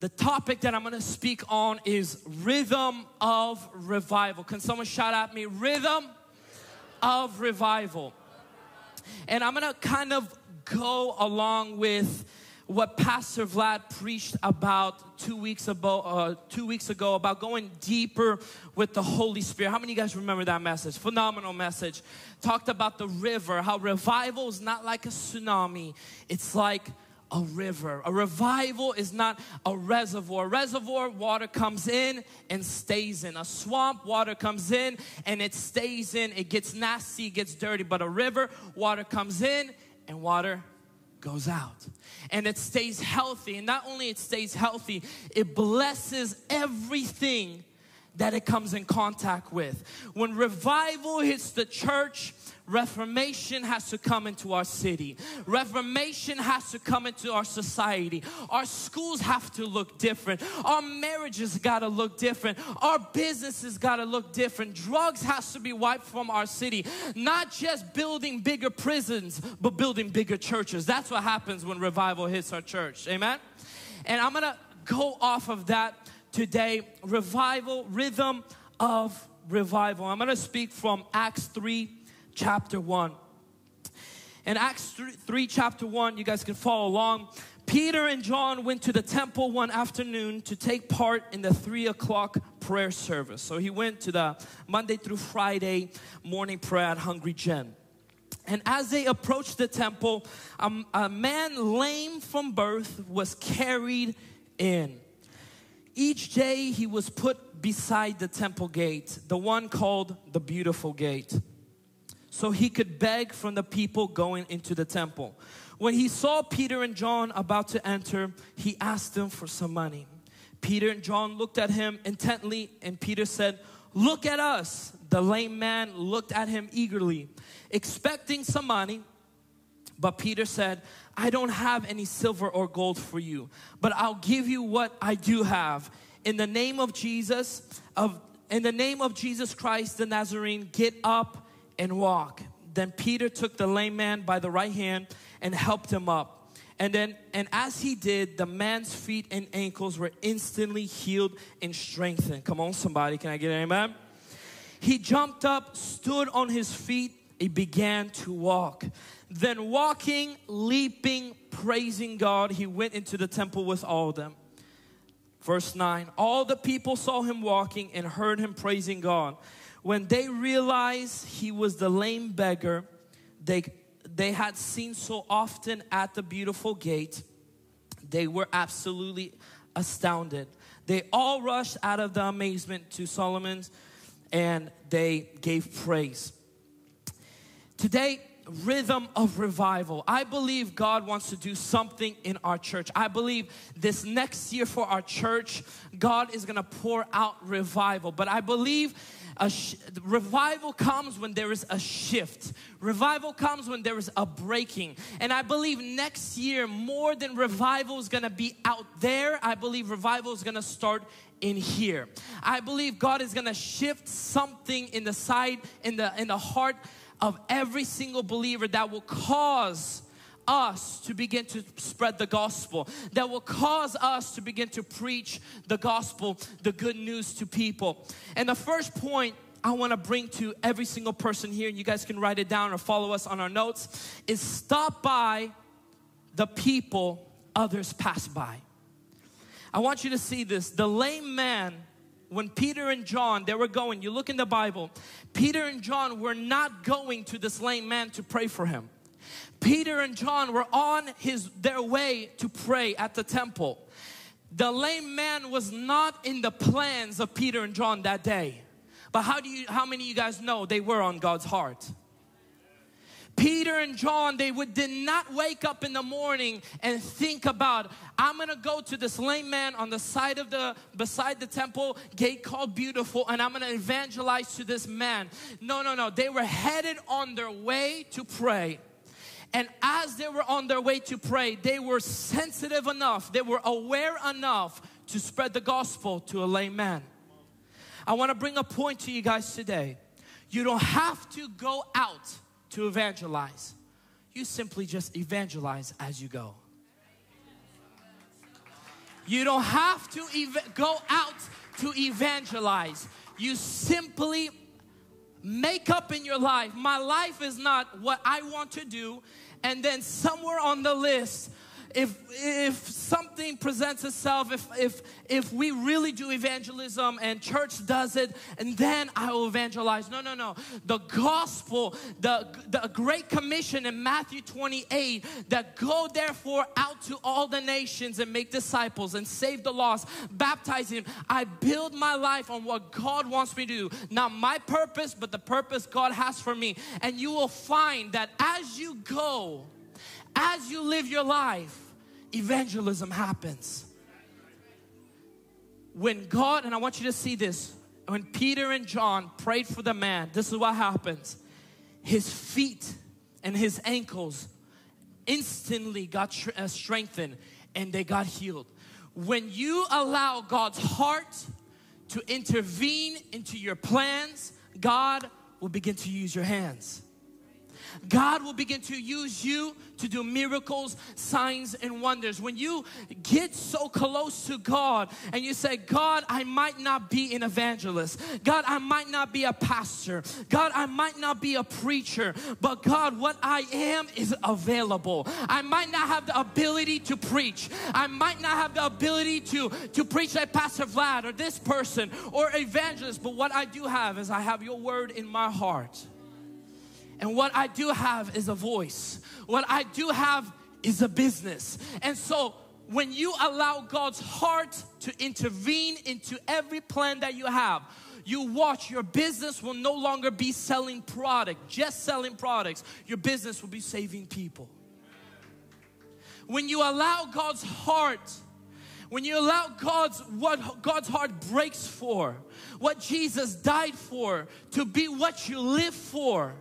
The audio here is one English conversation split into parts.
The topic that I'm gonna speak on is rhythm of revival. Can someone shout at me? Rhythm of revival. And I'm gonna kind of go along with what Pastor Vlad preached about two weeks ago, uh, two weeks ago about going deeper with the Holy Spirit. How many of you guys remember that message? Phenomenal message. Talked about the river, how revival is not like a tsunami. It's like a river. A revival is not a reservoir. A reservoir, water comes in and stays in. A swamp, water comes in and it stays in. It gets nasty, it gets dirty. But a river, water comes in and water goes out. And it stays healthy. And not only it stays healthy, it blesses everything that it comes in contact with. When revival hits the church, Reformation has to come into our city. Reformation has to come into our society. Our schools have to look different. Our marriages got to look different. Our businesses got to look different. Drugs has to be wiped from our city. Not just building bigger prisons, but building bigger churches. That's what happens when revival hits our church. Amen. And I'm to go off of that today. Revival, rhythm of revival. I'm going to speak from Acts 3 chapter 1. In Acts 3, 3, chapter 1, you guys can follow along. Peter and John went to the temple one afternoon to take part in the 3 o'clock prayer service. So he went to the Monday through Friday morning prayer at Hungry Gen. And as they approached the temple, um, a man lame from birth was carried in. Each day he was put beside the temple gate, the one called the Beautiful Gate so he could beg from the people going into the temple. When he saw Peter and John about to enter, he asked them for some money. Peter and John looked at him intently, and Peter said, Look at us. The lame man looked at him eagerly, expecting some money. But Peter said, I don't have any silver or gold for you, but I'll give you what I do have. In the name of Jesus, of in the name of Jesus Christ the Nazarene, get up and walk. Then Peter took the lame man by the right hand and helped him up. And then, and as he did, the man's feet and ankles were instantly healed and strengthened. Come on, somebody, can I get an amen? He jumped up, stood on his feet, he began to walk. Then, walking, leaping, praising God, he went into the temple with all of them. Verse 9 All the people saw him walking and heard him praising God. When they realized he was the lame beggar they, they had seen so often at the beautiful gate, they were absolutely astounded. They all rushed out of the amazement to Solomon's and they gave praise. Today, rhythm of revival. I believe God wants to do something in our church. I believe this next year for our church, God is gonna pour out revival. But I believe sh- revival comes when there is a shift. Revival comes when there is a breaking. And I believe next year, more than revival is gonna be out there, I believe revival is gonna start in here. I believe God is gonna shift something in the side, in the in the heart of every single believer that will cause us to begin to spread the gospel, that will cause us to begin to preach the gospel, the good news to people. And the first point I want to bring to every single person here, and you guys can write it down or follow us on our notes, is stop by the people others pass by. I want you to see this. The lame man, when Peter and John, they were going, you look in the Bible, Peter and John were not going to this lame man to pray for him. Peter and John were on his their way to pray at the temple. The lame man was not in the plans of Peter and John that day. But how do you how many of you guys know they were on God's heart? Peter and John, they would did not wake up in the morning and think about, I'm gonna go to this lame man on the side of the beside the temple gate called Beautiful, and I'm gonna evangelize to this man. No, no, no. They were headed on their way to pray. And as they were on their way to pray, they were sensitive enough, they were aware enough to spread the gospel to a lame man. I want to bring a point to you guys today. You don't have to go out to evangelize. You simply just evangelize as you go. You don't have to ev- go out to evangelize. You simply make up in your life, my life is not what I want to do, and then somewhere on the list, if if something presents itself, if if if we really do evangelism and church does it, and then I will evangelize. No, no, no. The gospel, the the great commission in Matthew 28, that go therefore out to all the nations and make disciples and save the lost, baptizing. I build my life on what God wants me to do, not my purpose, but the purpose God has for me. And you will find that as you go as you live your life, evangelism happens. When God, and I want you to see this, when Peter and John prayed for the man, this is what happens. His feet and his ankles instantly got uh, strengthened and they got healed. When you allow God's heart to intervene into your plans, God will begin to use your hands. God will begin to use you to do miracles, signs, and wonders. When you get so close to God and you say, God, I might not be an evangelist. God, I might not be a pastor. God, I might not be a preacher. But God, what I am is available. I might not have the ability to preach. I might not have the ability to, to preach like Pastor Vlad or this person or evangelist. But what I do have is I have your word in my heart. And what I do have is a voice. What I do have is a business. And so when you allow God's heart to intervene into every plan that you have, you watch your business will no longer be selling product, just selling products. Your business will be saving people. When you allow God's heart, when you allow God's what God's heart breaks for, what Jesus died for, to be what you live for,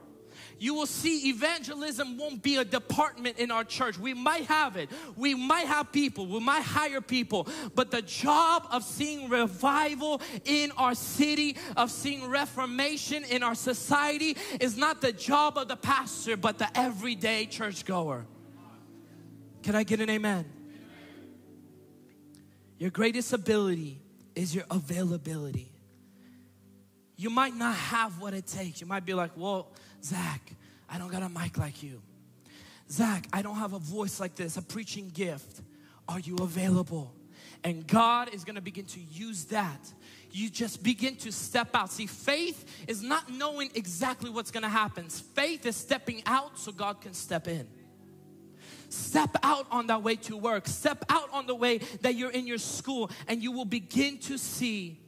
you will see evangelism won't be a department in our church. We might have it, we might have people, we might hire people, but the job of seeing revival in our city, of seeing reformation in our society, is not the job of the pastor, but the everyday churchgoer. Can I get an amen? Your greatest ability is your availability. You might not have what it takes. You might be like, well, Zack, I don't got a mic like you. Zack, I don't have a voice like this, a preaching gift. Are you available? And God is gonna begin to use that. You just begin to step out. See, faith is not knowing exactly what's gonna happen, faith is stepping out so God can step in. Step out on that way to work. Step out on the way that you're in your school, and you will begin to see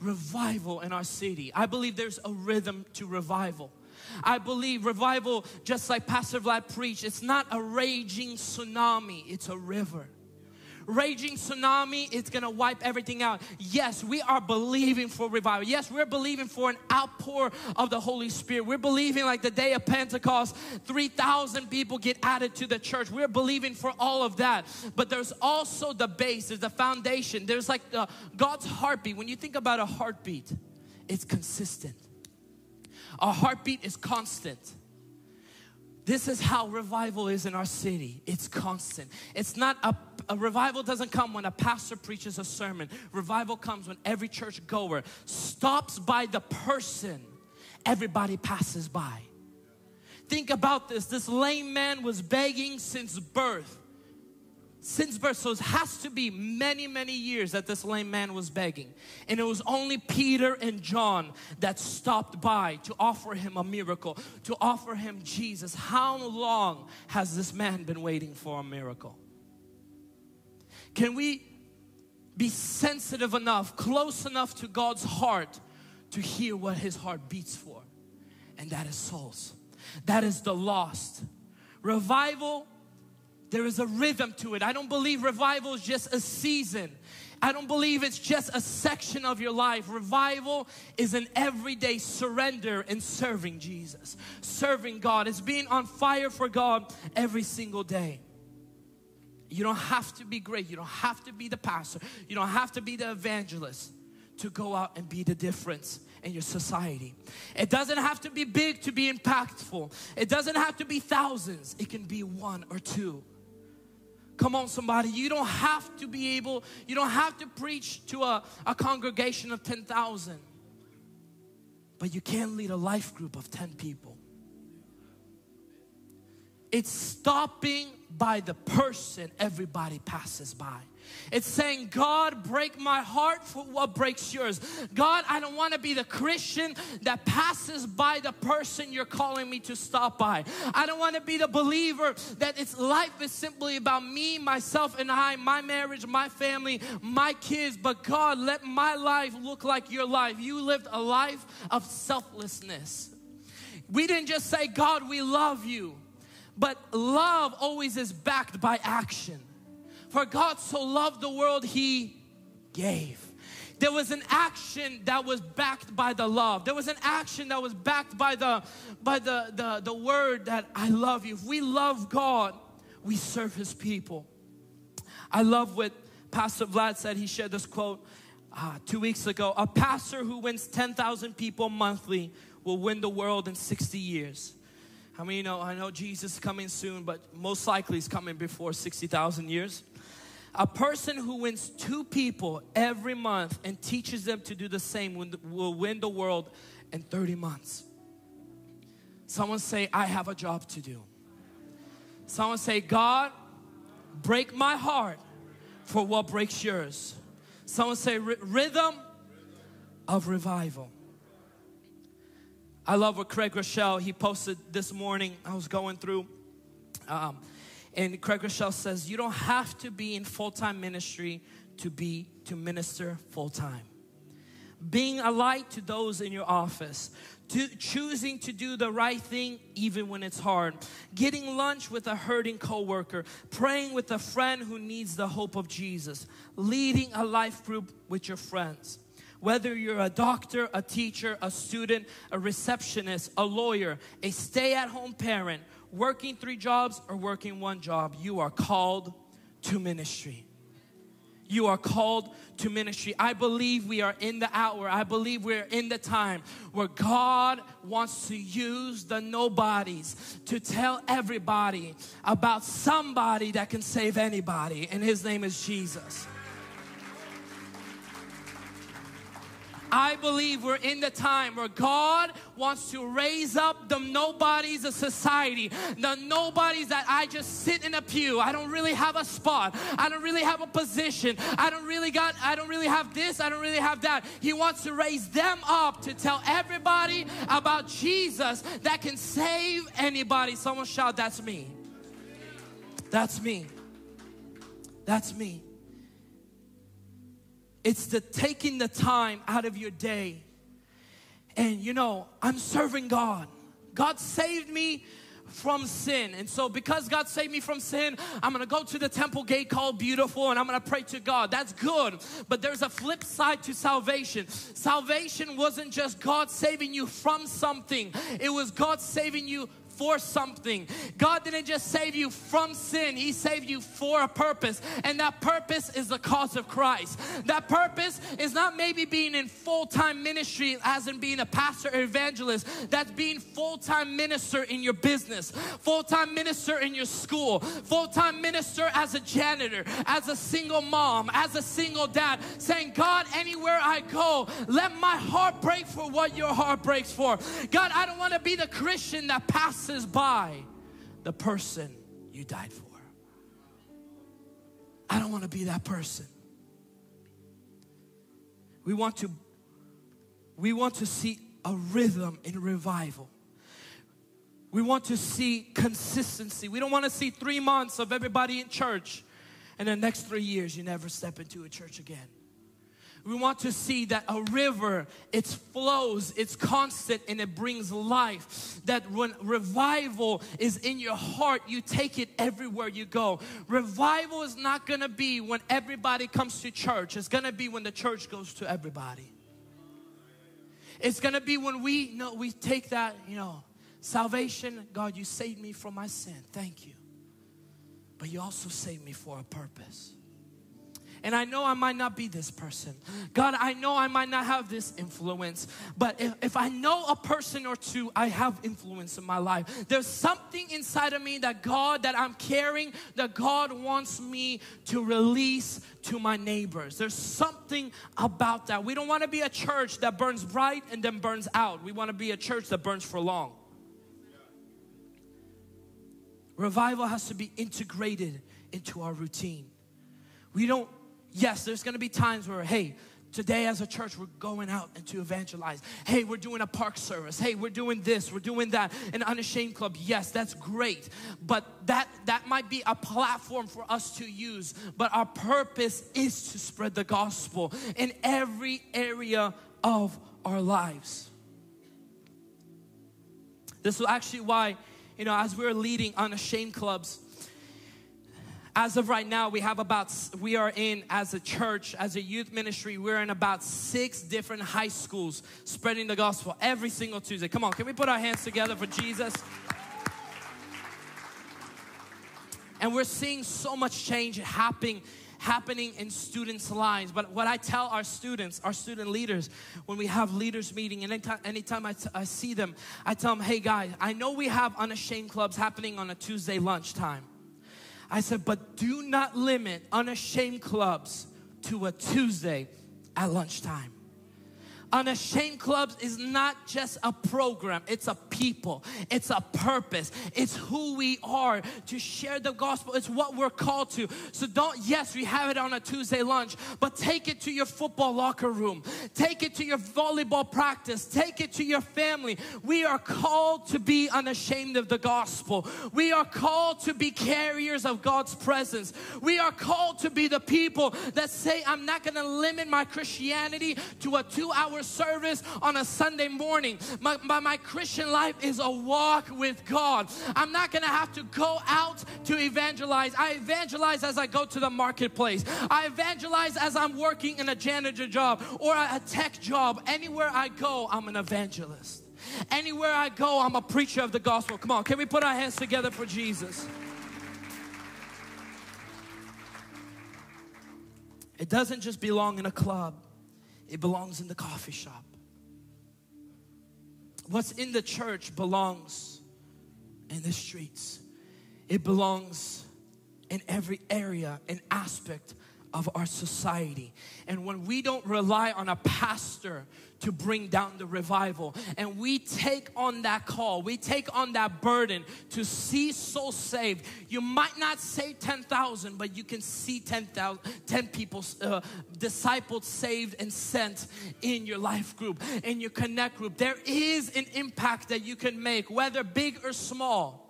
revival in our city. I believe there's a rhythm to revival. I believe revival, just like Pastor Vlad preached, it's not a raging tsunami, it's a river raging tsunami, it's gonna wipe everything out. Yes, we are believing for revival. Yes, we're believing for an outpour of the Holy Spirit. We're believing like the day of Pentecost, 3,000 people get added to the church. We're believing for all of that. But there's also the base, there's the foundation. There's like the, God's heartbeat. When you think about a heartbeat, it's consistent. Our heartbeat is constant. This is how revival is in our city. It's constant. It's not a, a, revival doesn't come when a pastor preaches a sermon. Revival comes when every church goer stops by the person everybody passes by. Think about this. This lame man was begging since birth since birth. So it has to be many, many years that this lame man was begging. And it was only Peter and John that stopped by to offer him a miracle, to offer him Jesus. How long has this man been waiting for a miracle? Can we be sensitive enough, close enough to God's heart to hear what his heart beats for? And that is souls. That is the lost. Revival there is a rhythm to it. I don't believe revival is just a season. I don't believe it's just a section of your life. Revival is an everyday surrender and serving Jesus, serving God. It's being on fire for God every single day. You don't have to be great. You don't have to be the pastor. You don't have to be the evangelist to go out and be the difference in your society. It doesn't have to be big to be impactful. It doesn't have to be thousands. It can be one or two Come on, somebody. You don't have to be able, you don't have to preach to a, a congregation of 10,000. But you can lead a life group of 10 people. It's stopping by the person everybody passes by. It's saying, God, break my heart for what breaks yours. God, I don't want to be the Christian that passes by the person you're calling me to stop by. I don't want to be the believer that its life is simply about me, myself, and I, my marriage, my family, my kids. But God, let my life look like your life. You lived a life of selflessness. We didn't just say, God, we love you, but love always is backed by action. For God so loved the world, He gave. There was an action that was backed by the love. There was an action that was backed by the by the, the, the word that I love you. If we love God, we serve His people. I love what Pastor Vlad said. He shared this quote uh, two weeks ago. A pastor who wins 10,000 people monthly will win the world in 60 years. How I many you know? I know Jesus is coming soon, but most likely he's coming before 60,000 years. A person who wins two people every month and teaches them to do the same will win the world in 30 months. Someone say, I have a job to do. Someone say, God, break my heart for what breaks yours. Someone say, rhythm of revival. I love what Craig Groeschel, he posted this morning. I was going through. Um, and Craig Groeschel says, you don't have to be in full-time ministry to be, to minister full-time. Being a light to those in your office, to choosing to do the right thing even when it's hard, getting lunch with a hurting coworker, praying with a friend who needs the hope of Jesus, leading a life group with your friends. Whether you're a doctor, a teacher, a student, a receptionist, a lawyer, a stay at home parent, working three jobs or working one job, you are called to ministry. You are called to ministry. I believe we are in the hour. I believe we're in the time where God wants to use the nobodies to tell everybody about somebody that can save anybody, and His name is Jesus. I believe we're in the time where God wants to raise up the nobodies of society, the nobodies that I just sit in a pew. I don't really have a spot. I don't really have a position. I don't really got I don't really have this. I don't really have that. He wants to raise them up to tell everybody about Jesus that can save anybody. Someone shout, that's me. That's me. That's me. It's the taking the time out of your day. And you know, I'm serving God. God saved me from sin. And so, because God saved me from sin, I'm gonna go to the temple gate called Beautiful and I'm gonna pray to God. That's good. But there's a flip side to salvation. Salvation wasn't just God saving you from something, it was God saving you for something. God didn't just save you from sin, He saved you for a purpose. And that purpose is the cause of Christ. That purpose is not maybe being in full time ministry, as in being a pastor or evangelist. That's being full time minister in your business, full time minister in your school, full time minister as a janitor, as a single mom, as a single dad, saying, God, anywhere I go, let my heart break for what your heart breaks for. God, I don't want to be the Christian that passes passes by the person you died for. I don't want to be that person. We want to we want to see a rhythm in revival. We want to see consistency. We don't want to see 3 months of everybody in church and the next 3 years you never step into a church again. We want to see that a river, it flows, it's constant, and it brings life. That when revival is in your heart, you take it everywhere you go. Revival is not gonna be when everybody comes to church, it's gonna be when the church goes to everybody. It's gonna be when we know we take that, you know, salvation, God, you saved me from my sin. Thank you. But you also saved me for a purpose. And I know I might not be this person. God, I know I might not have this influence. But if, if I know a person or two, I have influence in my life. There's something inside of me that God, that I'm carrying, that God wants me to release to my neighbors. There's something about that. We don't want to be a church that burns bright and then burns out. We want to be a church that burns for long. Revival has to be integrated into our routine. We don't, yes, there's gonna be times where, hey, today as a church we're going out and to evangelize. Hey, we're doing a park service. Hey, we're doing this, we're doing that. An unashamed club. Yes, that's great. But that that might be a platform for us to use, but our purpose is to spread the gospel in every area of our lives. This is actually why you know, as we're leading unashamed clubs, as of right now, we have about, we are in as a church, as a youth ministry, we're in about six different high schools spreading the gospel every single Tuesday. Come on, can we put our hands together for Jesus? And we're seeing so much change happening happening in students' lives. But what I tell our students, our student leaders, when we have leaders meeting, and anytime, anytime I, I see them, I tell them, hey guys, I know we have unashamed clubs happening on a Tuesday lunchtime. I said, but do not limit unashamed clubs to a Tuesday at lunchtime. Unashamed Clubs is not just a program, it's a people, it's a purpose, it's who we are to share the gospel, it's what we're called to. So don't, yes, we have it on a Tuesday lunch, but take it to your football locker room, take it to your volleyball practice, take it to your family. We are called to be unashamed of the gospel, we are called to be carriers of God's presence, we are called to be the people that say, I'm not gonna limit my Christianity to a two hour service on a Sunday morning. My, my, my Christian life is a walk with God. I'm not gonna have to go out to evangelize. I evangelize as I go to the marketplace. I evangelize as I'm working in a janitor job or a tech job. Anywhere I go, I'm an evangelist. Anywhere I go, I'm a preacher of the gospel. Come on, can we put our hands together for Jesus? It doesn't just belong in a club. It belongs in the coffee shop. What's in the church belongs in the streets. It belongs in every area and aspect of our society. And when we don't rely on a pastor to bring down the revival. And we take on that call, we take on that burden to see souls saved. You might not say 10,000, but you can see 10,000, 10 people, uh, disciples saved and sent in your life group, in your connect group. There is an impact that you can make, whether big or small.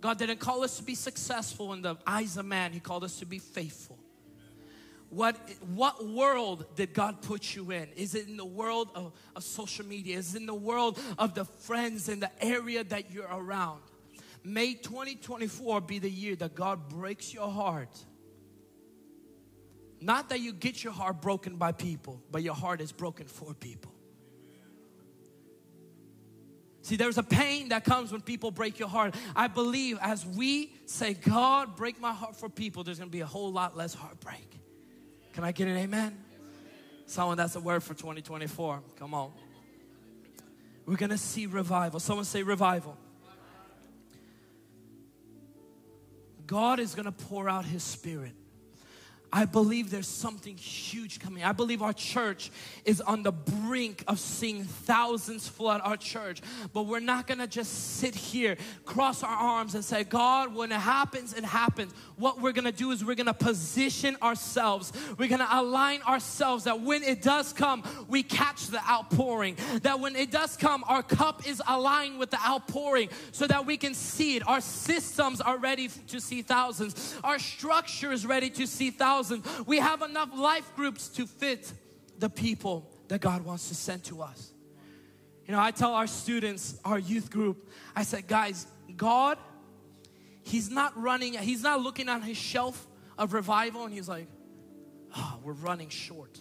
God didn't call us to be successful in the eyes of man, He called us to be faithful. What, what world did God put you in? Is it in the world of, of social media? Is it in the world of the friends in the area that you're around? May 2024 be the year that God breaks your heart. Not that you get your heart broken by people, but your heart is broken for people. See, there's a pain that comes when people break your heart. I believe as we say, God, break my heart for people, there's gonna be a whole lot less heartbreak. Can I get an amen? Someone that's a word for 2024. Come on. We're going to see revival. Someone say revival. God is going to pour out His Spirit. I believe there's something huge coming. I believe our church is on the brink of seeing thousands flood our church. But we're not gonna just sit here, cross our arms, and say, God, when it happens, it happens. What we're gonna do is we're gonna position ourselves, we're gonna align ourselves that when it does come, we catch the outpouring. That when it does come, our cup is aligned with the outpouring so that we can see it. Our systems are ready to see thousands, our structure is ready to see thousands we have enough life groups to fit the people that God wants to send to us. You know, I tell our students, our youth group, I said, guys, God, He's not running, He's not looking on His shelf of revival and He's like, oh, we're running short.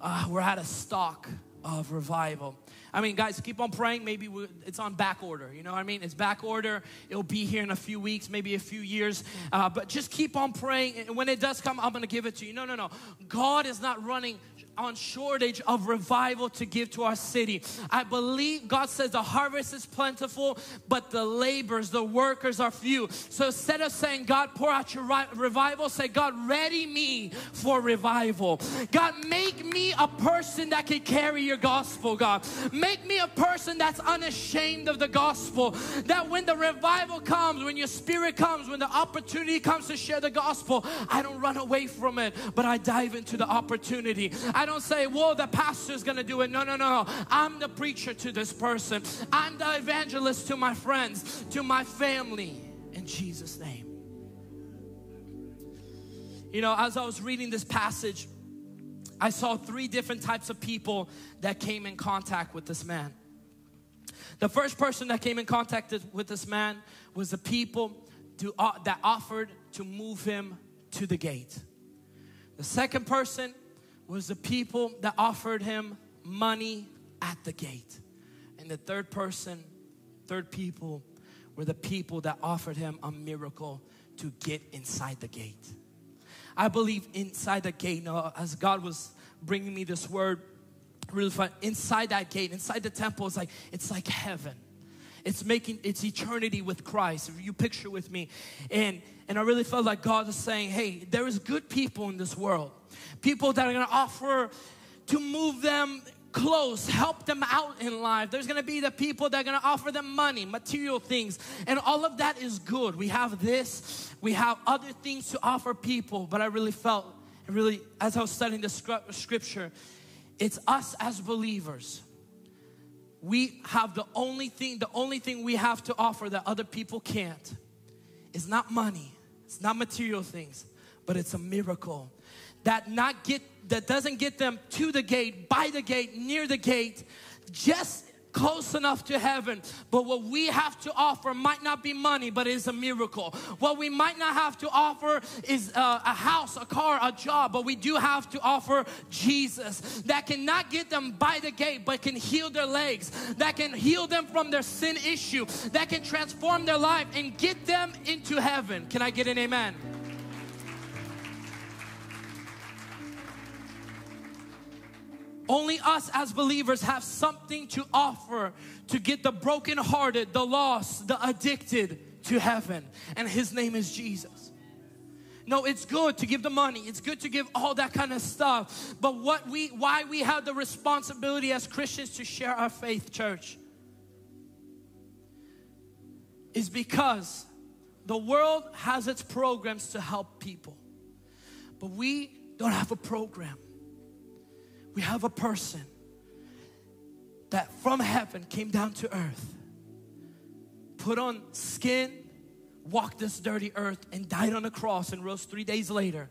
Uh, we're out of stock. of revival. I mean, guys, keep on praying. Maybe it's on back order. You know what I mean? It's back order. It'll be here in a few weeks, maybe a few years. Uh, but just keep on praying. And when it does come, I'm going to give it to you. No, no, no. God is not running on shortage of revival to give to our city. I believe God says the harvest is plentiful, but the laborers, the workers are few. So instead of saying, God, pour out your revival, say, God, ready me for revival. God, make me a person that can carry your gospel, God. Make me a person that's unashamed of the gospel. That when the revival comes, when your spirit comes, when the opportunity comes to share the gospel, I don't run away from it, but I dive into the opportunity. I don't say, well, the pastor's gonna do it. No, no, no, no. I'm the preacher to this person. I'm the evangelist to my friends, to my family. In Jesus' name. You know, as I was reading this passage, I saw three different types of people that came in contact with this man. The first person that came in contact with this man was the people to, uh, that offered to move him to the gate. The second person was the people that offered him money at the gate. And the third person, third people, were the people that offered him a miracle to get inside the gate. I believe inside the gate, you know, as God was bringing me this word, really fun, inside that gate, inside the temple, it's like, it's like heaven. It's making, it's eternity with Christ. If you picture with me. And, and I really felt like God was saying, hey, there is good people in this world people that are going to offer to move them close, help them out in life. There's gonna be the people that are gonna offer them money, material things, and all of that is good. We have this, we have other things to offer people, but I really felt, really, as I was studying the scripture, it's us as believers. We have the only thing, the only thing we have to offer that other people can't is not money, it's not material things, but it's a miracle that not get that doesn't get them to the gate, by the gate, near the gate, just close enough to heaven. But what we have to offer might not be money, but is a miracle. What we might not have to offer is uh, a house, a car, a job, but we do have to offer Jesus that cannot get them by the gate, but can heal their legs, that can heal them from their sin issue, that can transform their life and get them into heaven. Can I get an amen? Only us as believers have something to offer to get the brokenhearted, the lost, the addicted to heaven. And His name is Jesus. No, it's good to give the money. It's good to give all that kind of stuff. But what we why we have the responsibility as Christians to share our faith, church, is because the world has its programs to help people. But we don't have a program we have a person that from heaven came down to earth, put on skin, walked this dirty earth, and died on a cross and rose three days later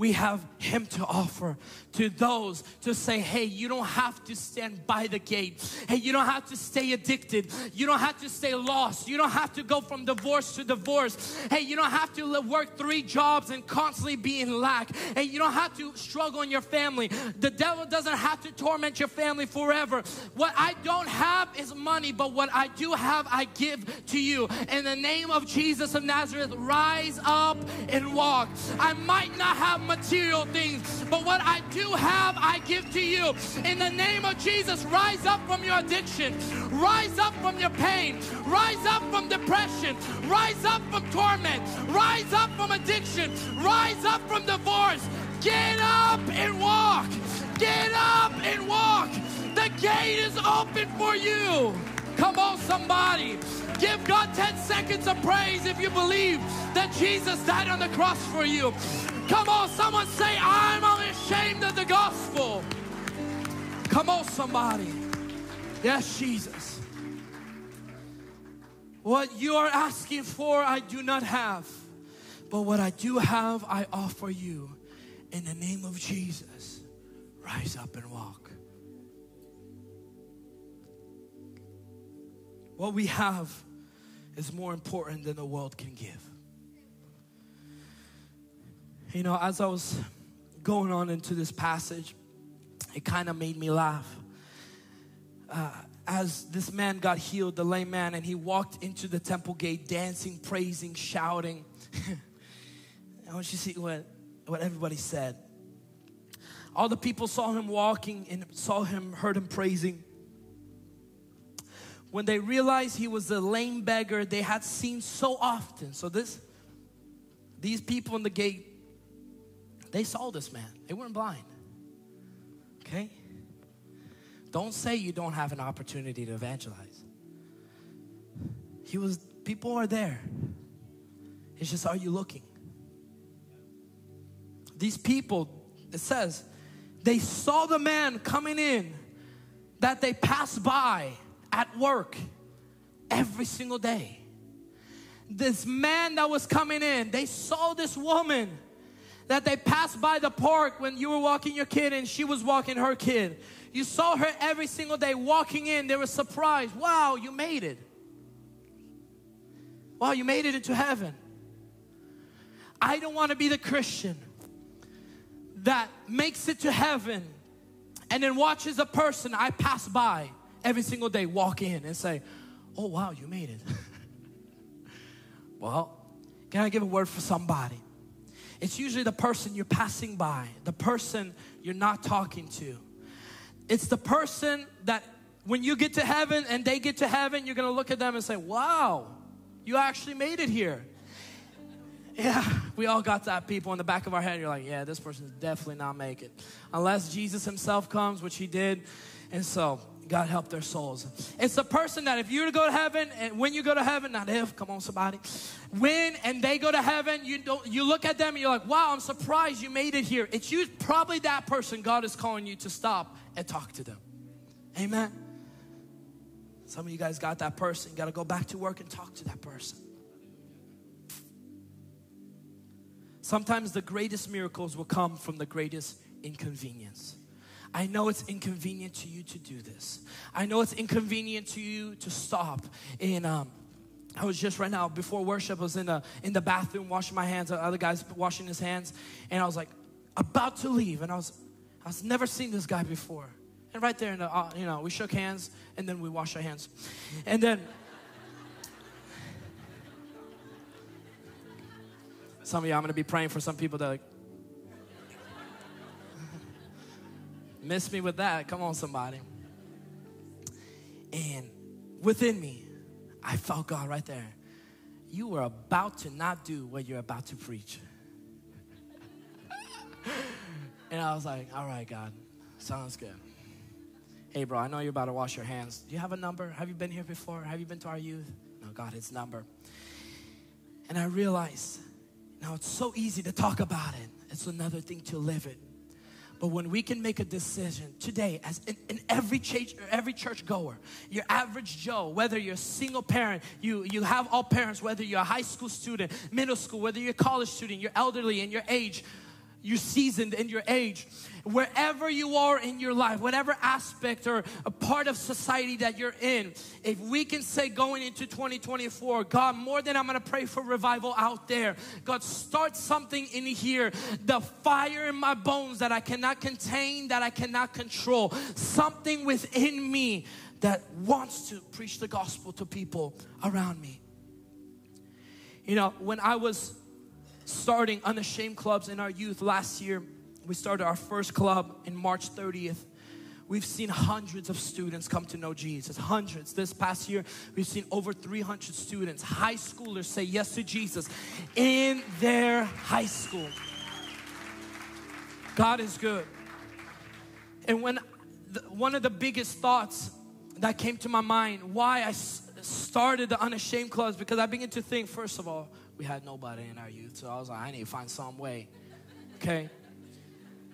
we have Him to offer to those to say, hey, you don't have to stand by the gate. Hey, you don't have to stay addicted. You don't have to stay lost. You don't have to go from divorce to divorce. Hey, you don't have to work three jobs and constantly be in lack. Hey, you don't have to struggle in your family. The devil doesn't have to torment your family forever. What I don't have is money, but what I do have, I give to you. In the name of Jesus of Nazareth, rise up and walk. I might not have material things. But what I do have, I give to you. In the name of Jesus, rise up from your addiction, rise up from your pain, rise up from depression, rise up from torment, rise up from addiction, rise up from divorce. Get up and walk. Get up and walk. The gate is open for you. Come on, somebody. Give God 10 seconds of praise if you believe that Jesus died on the cross for you. Come on, someone say, I'm unashamed of the gospel. Come on, somebody. Yes, Jesus. What you are asking for, I do not have. But what I do have, I offer you. In the name of Jesus, rise up and walk. What we have is more important than the world can give. You know, as I was going on into this passage, it kind of made me laugh. uh, as this man got healed, the lame man, and he walked into the temple gate dancing, praising, shouting. I want you to see what, what everybody said. All the people saw him walking and saw him, heard him praising. When they realized he was the lame beggar they had seen so often. So this these people in the gate, they saw this man. They weren't blind. Okay? Don't say you don't have an opportunity to evangelize. He was, people are there. It's just, are you looking? These people, it says, they saw the man coming in that they passed by at work every single day. This man that was coming in, they saw this woman that they passed by the park when you were walking your kid and she was walking her kid. You saw her every single day walking in. They were surprised. Wow, you made it. Wow, you made it into heaven. I don't want to be the Christian that makes it to heaven and then watches a person I pass by every single day walk in and say, Oh, wow, you made it. well, can I give a word for somebody? It's usually the person you're passing by, the person you're not talking to. It's the person that when you get to heaven and they get to heaven, you're gonna look at them and say, Wow, you actually made it here. Yeah, we all got that people in the back of our head. You're like, yeah, this person's definitely not making it. Unless Jesus himself comes, which he did. And so, God help their souls. It's the person that if you to go to heaven, and when you go to heaven, not if, come on somebody. When and they go to heaven, you don't you look at them and you're like, wow, I'm surprised you made it here. It's you probably that person God is calling you to stop and talk to them. Amen. Some of you guys got that person. You got to go back to work and talk to that person. Sometimes the greatest miracles will come from the greatest inconvenience. I know it's inconvenient to you to do this. I know it's inconvenient to you to stop. And um, I was just right now before worship. I was in the in the bathroom washing my hands. The other guys washing his hands, and I was like about to leave, and I was I was never seen this guy before. And right there, in the, uh, you know, we shook hands and then we washed our hands. And then some of you, I'm gonna be praying for some people that like, miss me with that. Come on, somebody. And within me, I felt God right there. You were about to not do what you're about to preach. And I was like, all right, God, sounds good. Hey, bro, I know you're about to wash your hands. Do you have a number? Have you been here before? Have you been to our youth? No, God, his number. And I realized, now it's so easy to talk about it. It's another thing to live it. But when we can make a decision today, as in, in, every church, every church goer, your average Joe, whether you're a single parent, you, you have all parents, whether you're a high school student, middle school, whether you're a college student, you're elderly in your age, you're seasoned in your age, wherever you are in your life, whatever aspect or a part of society that you're in, if we can say going into 2024, God, more than I'm gonna pray for revival out there, God, start something in here, the fire in my bones that I cannot contain, that I cannot control, something within me that wants to preach the gospel to people around me. You know, when I was starting unashamed clubs in our youth last year. We started our first club in March 30th. We've seen hundreds of students come to know Jesus. Hundreds. This past year, we've seen over 300 students, high schoolers, say yes to Jesus in their high school. God is good. And when the, one of the biggest thoughts that came to my mind, why I started the Unashamed Clubs, because I began to think, first of all, we had nobody in our youth. So I was like, I need to find some way. Okay?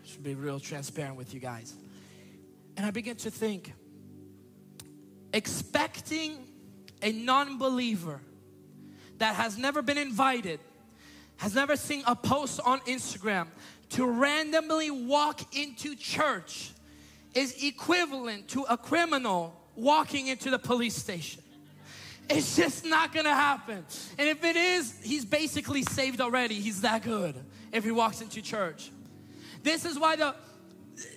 Should be real transparent with you guys. And I began to think, expecting a non believer that has never been invited, has never seen a post on Instagram, to randomly walk into church is equivalent to a criminal walking into the police station. It's just not gonna happen. And if it is, he's basically saved already. He's that good if he walks into church. This is why the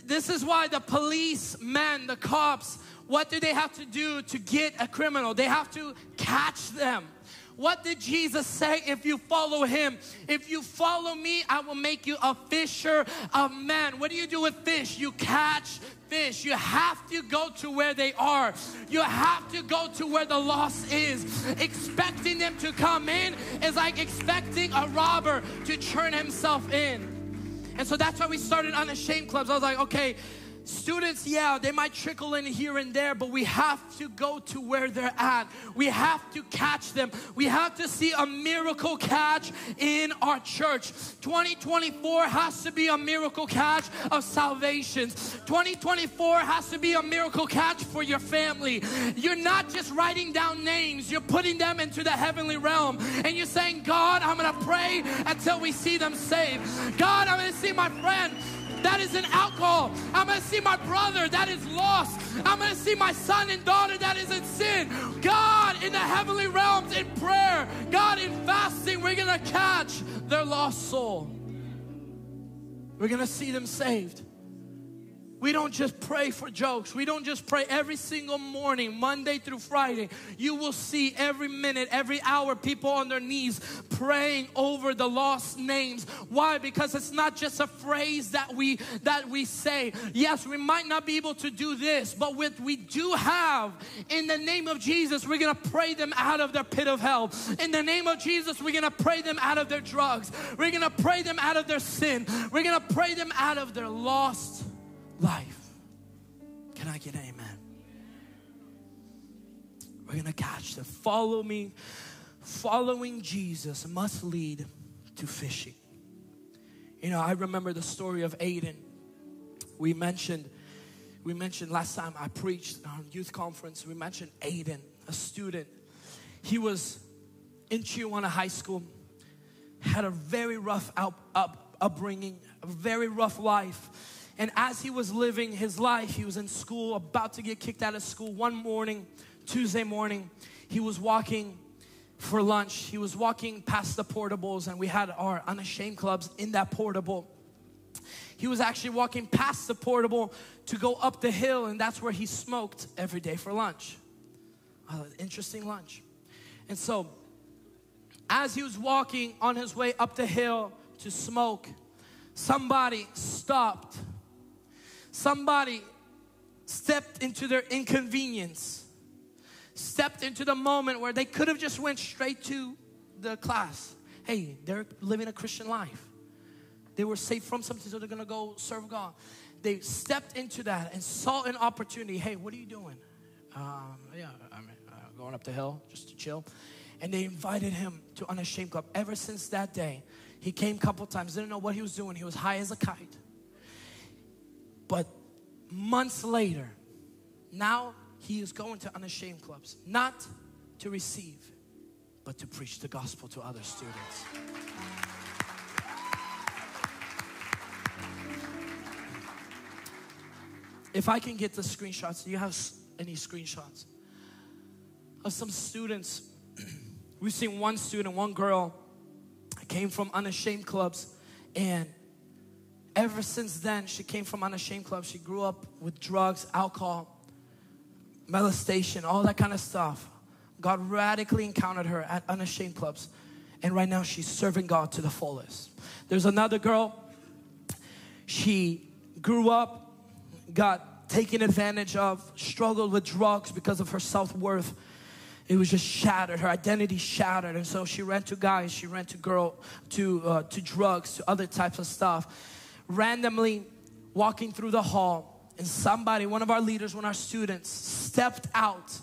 this is why the police men, the cops What do they have to do to get a criminal? They have to catch them. What did Jesus say? If you follow him, if you follow me, I will make you a fisher of men. What do you do with fish? You catch fish. You have to go to where they are. You have to go to where the loss is. Expecting them to come in is like expecting a robber to turn himself in. And so that's why we started Unashamed Clubs. I was like, okay, Students, yeah, they might trickle in here and there, but we have to go to where they're at. We have to catch them. We have to see a miracle catch in our church. 2024 has to be a miracle catch of salvations. 2024 has to be a miracle catch for your family. You're not just writing down names, you're putting them into the heavenly realm. And you're saying, God, I'm going to pray until we see them saved. God, I'm going to see my friend that is in alcohol. I'm going to see my brother that is lost. I'm going to see my son and daughter that is in sin. God, in the heavenly realms, in prayer, God, in fasting, we're going to catch their lost soul. We're going to see them saved. We don't just pray for jokes. We don't just pray every single morning, Monday through Friday. You will see every minute, every hour, people on their knees praying over the lost names. Why? Because it's not just a phrase that we that we say. Yes, we might not be able to do this, but what we do have in the name of Jesus, we're gonna pray them out of their pit of hell. In the name of Jesus, we're gonna pray them out of their drugs. We're gonna pray them out of their sin. We're gonna pray them out of their lost life. Can I get an amen? We're gonna catch them. Follow me. Following Jesus must lead to fishing. You know, I remember the story of Aiden. We mentioned, we mentioned last time I preached on youth conference, we mentioned Aiden, a student. He was in Chiawana High School, had a very rough up, up, upbringing, a very rough life and as he was living his life, he was in school, about to get kicked out of school. One morning, Tuesday morning, he was walking for lunch. He was walking past the portables, and we had our unashamed clubs in that portable. He was actually walking past the portable to go up the hill, and that's where he smoked every day for lunch. Uh, interesting lunch. And so, as he was walking on his way up the hill to smoke, somebody stopped Somebody stepped into their inconvenience, stepped into the moment where they could have just went straight to the class. Hey, they're living a Christian life. They were saved from something, so they're gonna go serve God. They stepped into that and saw an opportunity. Hey, what are you doing? Um, yeah, I'm uh, going up the hill just to chill. And they invited him to Unashamed Club. Ever since that day, he came a couple times, didn't know what he was doing. He was high as a kite. But months later, now he is going to unashamed clubs, not to receive, but to preach the gospel to other students. If I can get the screenshots, do you have any screenshots of some students? We've seen one student, one girl came from unashamed clubs and ever since then, she came from Unashamed Club. She grew up with drugs, alcohol, molestation, all that kind of stuff. God radically encountered her at Unashamed Clubs. And right now, she's serving God to the fullest. There's another girl. She grew up, got taken advantage of, struggled with drugs because of her self worth. It was just shattered. Her identity shattered, and so she ran to guys. She ran to girl, to uh, to drugs, to other types of stuff randomly walking through the hall and somebody, one of our leaders, one of our students, stepped out,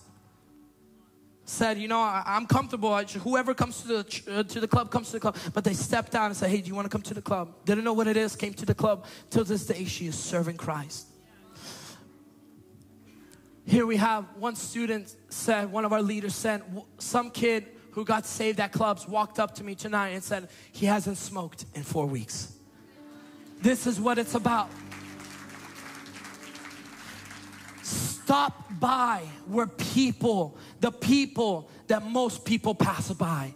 said, "You know, I, am comfortable. whoever comes to the uh, to the club comes to the club." But they stepped out and said, "Hey, do you want to come to the club?" Didn't know what it is. Came to the club. Till this day, she is serving Christ. Here we have one student said, one of our leaders said, some kid who got saved at clubs walked up to me tonight and said he hasn't smoked in four weeks. This is what it's about. Stop by where people, the people that most people pass by.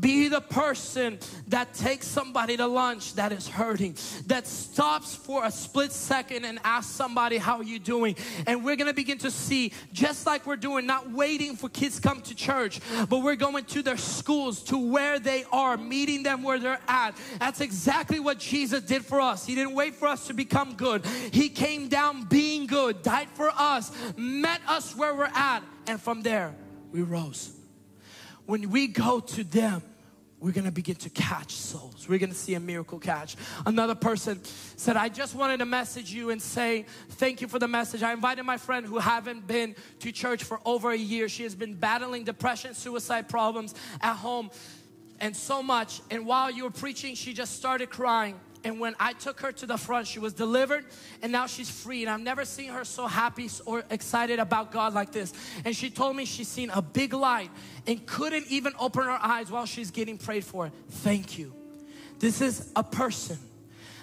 Be the person that takes somebody to lunch that is hurting, that stops for a split second and asks somebody how you doing. And we're going to begin to see just like we're doing not waiting for kids come to church, but we're going to their schools to where they are, meeting them where they're at. That's exactly what Jesus did for us. He didn't wait for us to become good. He came down being good, died for us, met us where we're at, and from there we rose when we go to them, we're gonna begin to catch souls. We're gonna see a miracle catch. Another person said, I just wanted to message you and say thank you for the message. I invited my friend who haven't been to church for over a year. She has been battling depression, suicide problems at home, and so much. And while you were preaching, she just started crying. And when I took her to the front, she was delivered and now she's free. And I've never seen her so happy or excited about God like this. And she told me she's seen a big light and couldn't even open her eyes while she's getting prayed for. Thank you. This is a person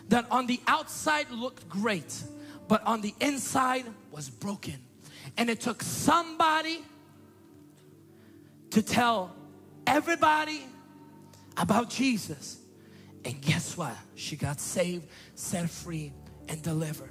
that on the outside looked great, but on the inside was broken. And it took somebody to tell everybody about Jesus and guess what? She got saved, set free, and delivered.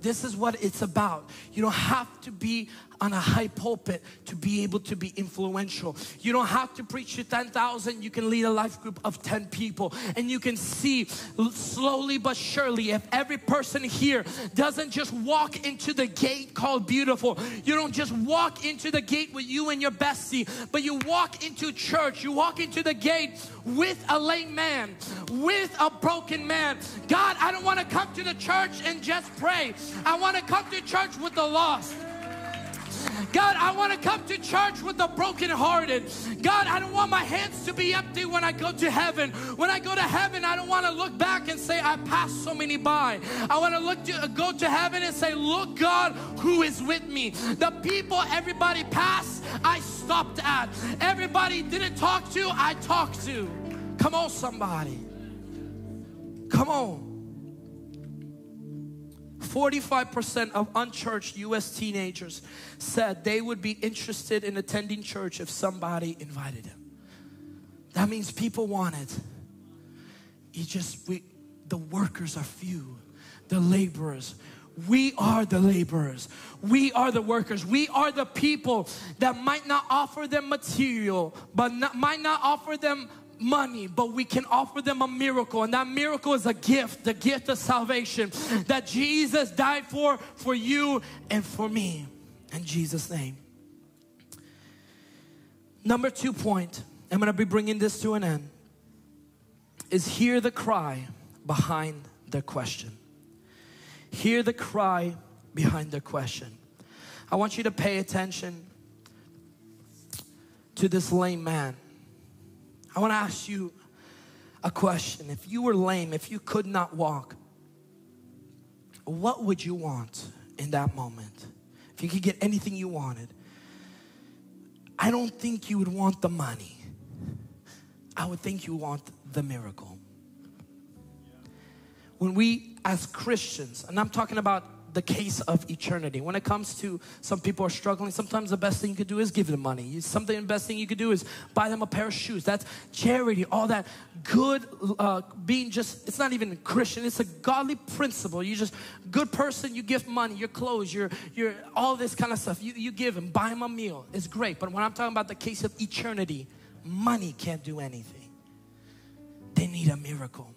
This is what it's about. You don't have to be on a high pulpit to be able to be influential. You don't have to preach to 10,000. You can lead a life group of 10 people. And you can see slowly but surely if every person here doesn't just walk into the gate called beautiful. You don't just walk into the gate with you and your bestie, but you walk into church. You walk into the gate with a lame man, with a broken man. God, I don't want to come to the church and just pray. I want to come to church with the lost. God, I want to come to church with the brokenhearted. God, I don't want my hands to be empty when I go to heaven. When I go to heaven, I don't want to look back and say, I passed so many by. I want to look to uh, go to heaven and say, Look, God, who is with me. The people everybody passed, I stopped at. Everybody didn't talk to, I talked to. Come on, somebody. Come on. 45% of unchurched US teenagers said they would be interested in attending church if somebody invited them. That means people want it. You just, we, the workers are few, the laborers. We are the laborers. We are the workers. We are the people that might not offer them material, but not, might not offer them money, but we can offer them a miracle. And that miracle is a gift, the gift of salvation that Jesus died for, for you and for me. In Jesus' name. Number two point, I'm going to be bringing this to an end, is hear the cry behind the question. Hear the cry behind the question. I want you to pay attention to this lame man. I want to ask you a question. If you were lame, if you could not walk, what would you want in that moment? If you could get anything you wanted, I don't think you would want the money. I would think you want the miracle. When we, as Christians, and I'm talking about the case of eternity. When it comes to some people are struggling, sometimes the best thing you could do is give them money. Something the best thing you could do is buy them a pair of shoes. That's charity, all that good uh, being just, it's not even Christian, it's a godly principle. You just, good person, you give money, your clothes, your, your, all this kind of stuff. You, you give them, buy them a meal. It's great. But when I'm talking about the case of eternity, money can't do anything. They need a miracle.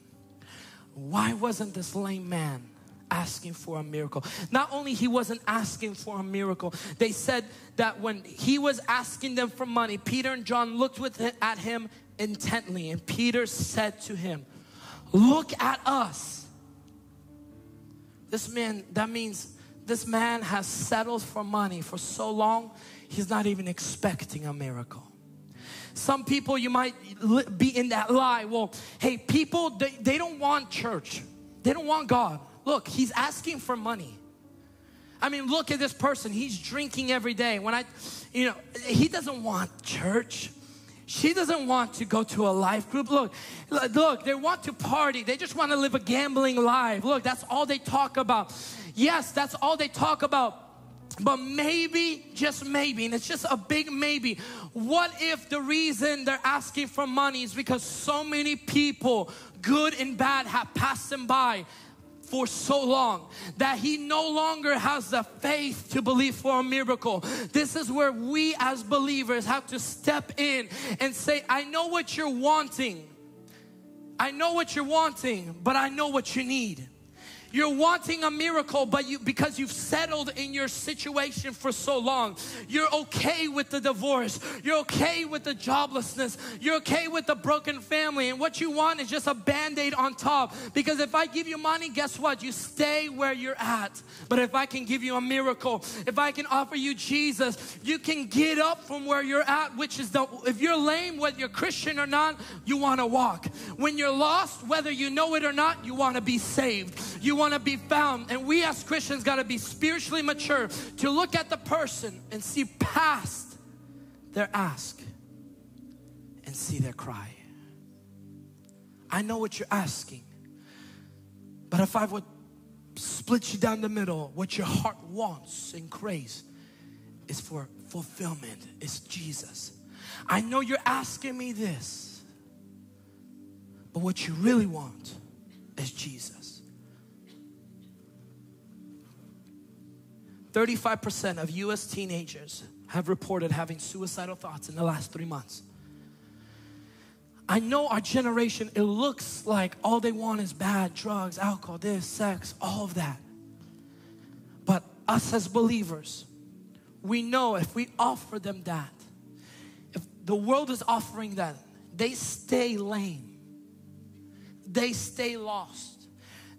Why wasn't this lame man asking for a miracle. Not only he wasn't asking for a miracle, they said that when he was asking them for money, Peter and John looked with at him intently, and Peter said to him, "Look at us." This man, that means this man has settled for money for so long, he's not even expecting a miracle. Some people you might be in that lie. Well, hey, people they, they don't want church. They don't want God. Look, he's asking for money. I mean, look at this person. He's drinking every day. When I, you know, he doesn't want church. She doesn't want to go to a life group. Look, look, they want to party. They just want to live a gambling life. Look, that's all they talk about. Yes, that's all they talk about. But maybe, just maybe, and it's just a big maybe. What if the reason they're asking for money is because so many people, good and bad, have passed them by for so long that he no longer has the faith to believe for a miracle. This is where we as believers have to step in and say, I know what you're wanting. I know what you're wanting, but I know what you need. You're wanting a miracle, but you because you've settled in your situation for so long. You're okay with the divorce. You're okay with the joblessness. You're okay with the broken family. And what you want is just a band-aid on top. Because if I give you money, guess what? You stay where you're at. But if I can give you a miracle, if I can offer you Jesus, you can get up from where you're at, which is the if you're lame, whether you're Christian or not, you want to walk. When you're lost, whether you know it or not, you want to be saved. You want to be found. And we as Christians got to be spiritually mature to look at the person and see past their ask and see their cry. I know what you're asking, but if I would split you down the middle, what your heart wants and craves is for fulfillment, is Jesus. I know you're asking me this, but what you really want is Jesus. 35% of US teenagers have reported having suicidal thoughts in the last three months. I know our generation, it looks like all they want is bad drugs, alcohol, this, sex, all of that. But us as believers, we know if we offer them that, if the world is offering that, they stay lame, they stay lost,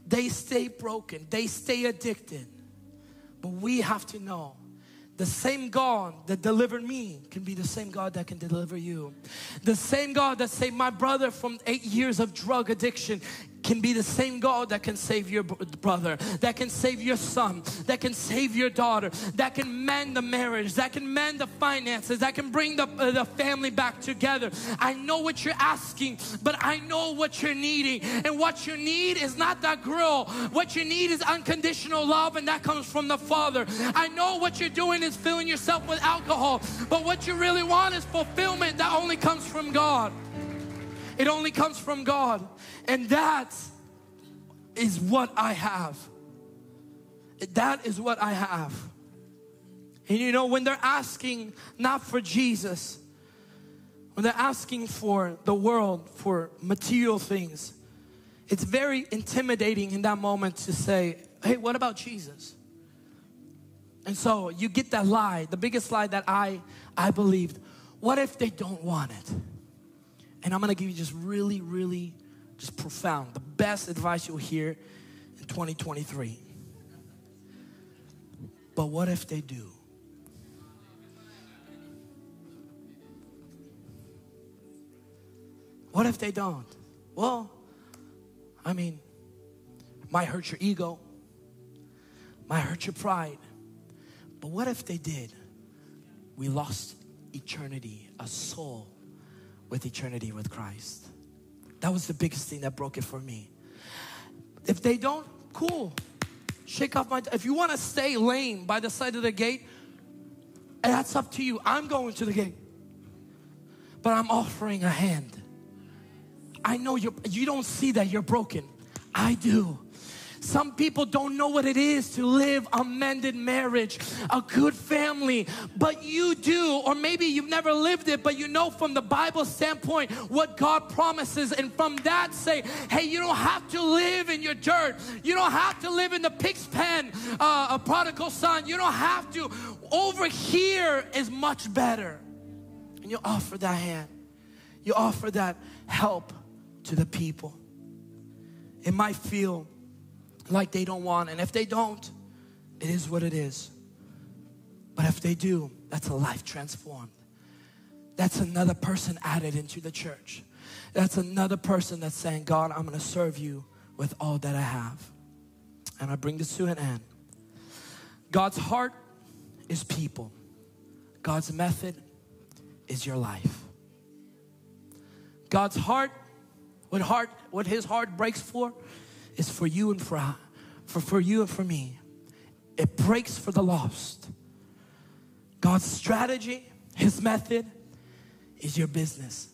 they stay broken, they stay addicted. But we have to know the same God that delivered me can be the same God that can deliver you. The same God that saved my brother from eight years of drug addiction can be the same God that can save your brother, that can save your son, that can save your daughter, that can mend the marriage, that can mend the finances, that can bring the, uh, the family back together. I know what you're asking, but I know what you're needing. And what you need is not that girl. What you need is unconditional love, and that comes from the Father. I know what you're doing is filling yourself with alcohol, but what you really want is fulfillment that only comes from God. It only comes from God. And that is what I have. That is what I have. And you know, when they're asking not for Jesus, when they're asking for the world, for material things, it's very intimidating in that moment to say, hey, what about Jesus? And so you get that lie, the biggest lie that I, I believed. What if they don't want it? And I'm gonna give you just really, really, just profound, the best advice you'll hear in 2023. But what if they do? What if they don't? Well, I mean, might hurt your ego, might hurt your pride. But what if they did? We lost eternity, a soul with eternity with Christ. That was the biggest thing that broke it for me. If they don't, cool. Shake off my. If you want to stay lame by the side of the gate, that's up to you. I'm going to the gate, but I'm offering a hand. I know you. You don't see that you're broken. I do. Some people don't know what it is to live a mended marriage, a good family, but you do. Or maybe you've never lived it, but you know from the Bible standpoint what God promises. And from that, say, hey, you don't have to live in your dirt. You don't have to live in the pig's pen, uh, a prodigal son. You don't have to. Over here is much better. And you offer that hand, you offer that help to the people. It might feel like they don't want. And if they don't, it is what it is. But if they do, that's a life transformed. That's another person added into the church. That's another person that's saying, God, I'm going to serve you with all that I have. And I bring this to an end. God's heart is people. God's method is your life. God's heart, what heart, what his heart breaks for is for you and for, for, for you and for me. It breaks for the lost, God's strategy, His method is your business,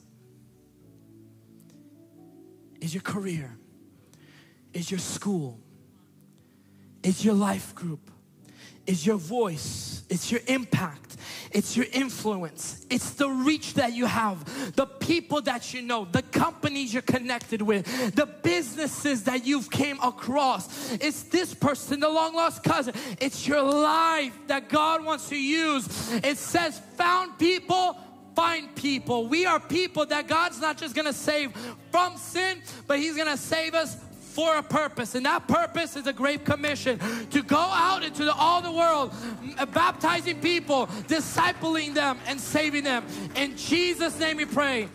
is your career, is your school, is your life group, is your voice, it's your impact, it's your influence, it's the reach that you have, the people that you know, the companies you're connected with, the businesses that you've came across. It's this person, the long lost cousin. It's your life that God wants to use. It says, found people find people. We are people that God's not just gonna save from sin, but He's gonna save us for a purpose, and that purpose is a great commission to go out into the, all the world, uh, baptizing people, discipling them, and saving them. In Jesus' name we pray.